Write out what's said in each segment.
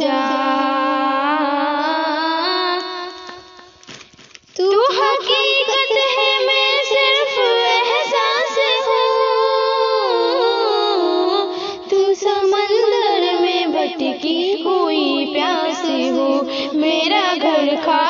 कुजा तू हकीकत है मैं सिर्फ़ तू में प्यास हो मेरा घर खाक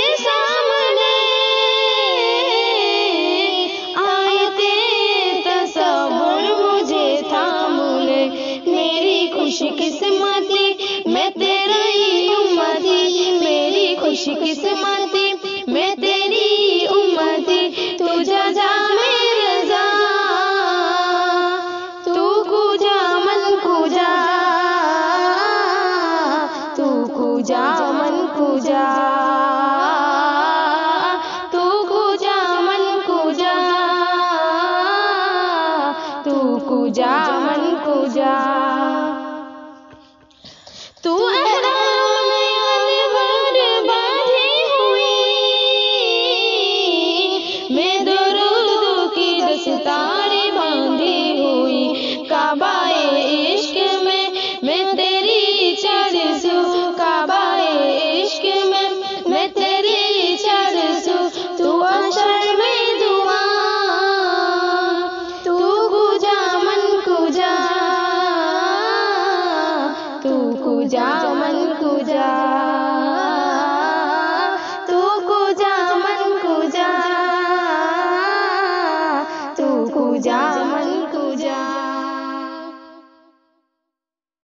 खुश किस्मती मैं तेरी उम्मती, तू जा जा तू मन कुजा तू कुजा मन तू कुजा मन तू मन तू तू मन कुजा